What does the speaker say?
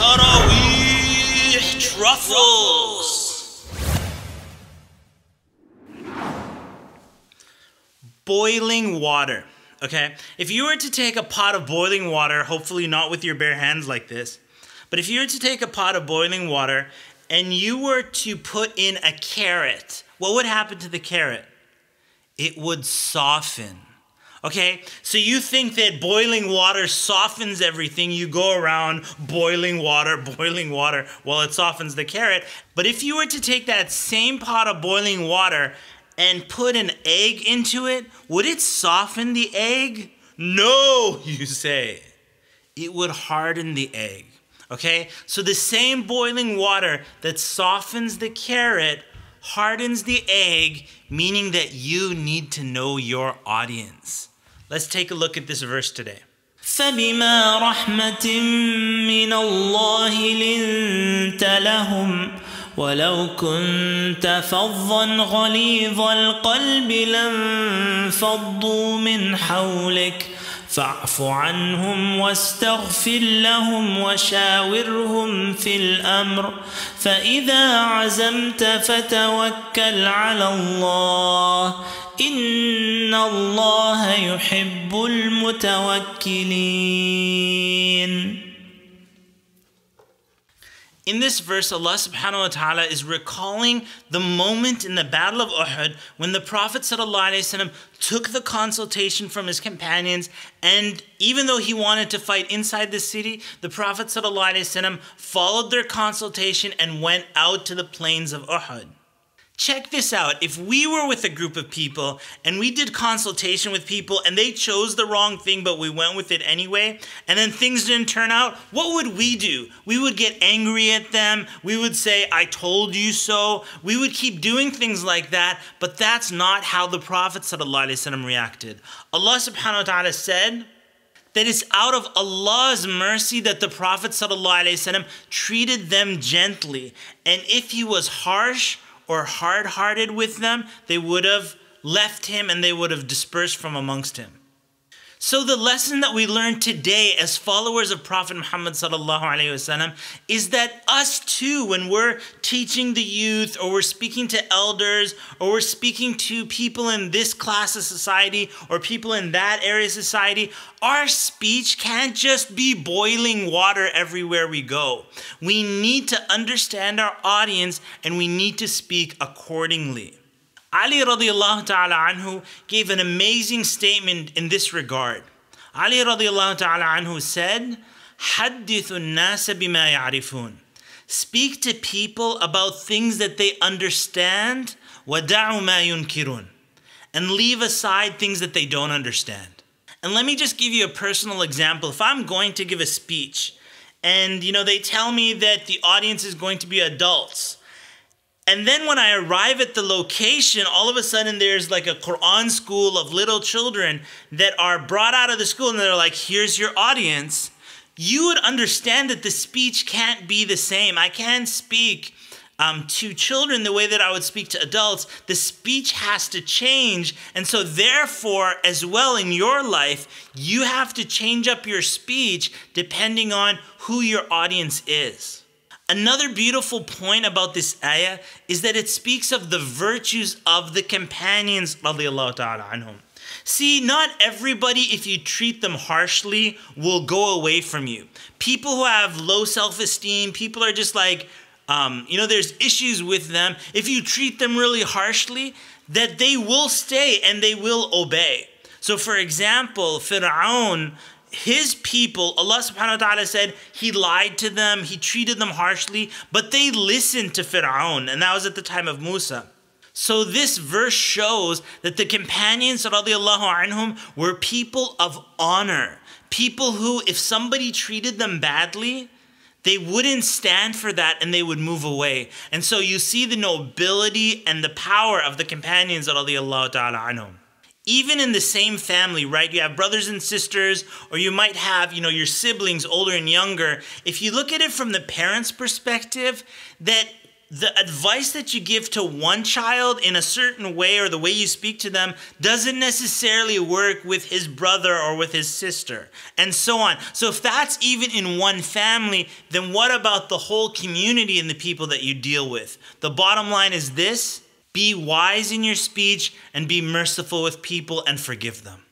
Taraweeh truffles. Boiling water. Okay? If you were to take a pot of boiling water, hopefully not with your bare hands like this, but if you were to take a pot of boiling water and you were to put in a carrot, what would happen to the carrot? It would soften. Okay, so you think that boiling water softens everything. You go around boiling water, boiling water, while it softens the carrot. But if you were to take that same pot of boiling water and put an egg into it, would it soften the egg? No, you say. It would harden the egg. Okay, so the same boiling water that softens the carrot hardens the egg, meaning that you need to know your audience. Let's take a look at this verse today. فبما رحمة من الله لنت لهم ولو كنت فظا غليظ القلب لانفضوا من حولك فاعف عنهم واستغفر لهم وشاورهم في الأمر. فإذا عزمت فتوكل على الله. إن الله يحب المتوكلين. In this verse, Allah subhanahu wa ta'ala is recalling the moment in the Battle of Uhud when the Prophet took the consultation from his companions, and even though he wanted to fight inside the city, the Prophet followed their consultation and went out to the plains of Uhud. Check this out. If we were with a group of people and we did consultation with people and they chose the wrong thing, but we went with it anyway, and then things didn't turn out, what would we do? We would get angry at them. We would say, I told you so. We would keep doing things like that, but that's not how the Prophet ﷺ reacted. Allah subhanahu wa ta'ala said, that it's out of Allah's mercy that the Prophet ﷺ treated them gently. And if he was harsh, or hard hearted with them, they would have left him and they would have dispersed from amongst him. So the lesson that we learn today as followers of Prophet Muhammad sallallahu alaihi wasallam is that us too, when we're teaching the youth or we're speaking to elders or we're speaking to people in this class of society or people in that area of society, our speech can't just be boiling water everywhere we go. We need to understand our audience and we need to speak accordingly. Ali radiallahu ta'ala anhu gave an amazing statement in this regard. Ali radiallahu ta'ala anhu said, حدث الناس بما يعرفون. Speak to people about things that they understand, ودعوا ما ينكرون. And leave aside things that they don't understand. And let me just give you a personal example. If I'm going to give a speech, and you know, they tell me that the audience is going to be adults, and then when I arrive at the location, all of a sudden there's like a Quran school of little children that are brought out of the school and they're like, here's your audience. You would understand that the speech can't be the same. I can't speak um, to children the way that I would speak to adults. The speech has to change. And so, therefore, as well in your life, you have to change up your speech depending on who your audience is. Another beautiful point about this ayah is that it speaks of the virtues of the companions anhum. See, not everybody, if you treat them harshly, will go away from you. People who have low self esteem, people are just like, um, you know, there's issues with them. If you treat them really harshly, that they will stay and they will obey. So, for example, Fir'aun his people, Allah subhanahu wa ta'ala said he lied to them, he treated them harshly, but they listened to Fir'aun, and that was at the time of Musa. So this verse shows that the companions radiallahu anhum were people of honor, people who if somebody treated them badly, they wouldn't stand for that and they would move away. And so you see the nobility and the power of the companions radiallahu ta'ala even in the same family, right? You have brothers and sisters, or you might have, you know, your siblings, older and younger. If you look at it from the parents' perspective, that the advice that you give to one child in a certain way or the way you speak to them doesn't necessarily work with his brother or with his sister, and so on. So, if that's even in one family, then what about the whole community and the people that you deal with? The bottom line is this be wise in your speech and be merciful with people and forgive them.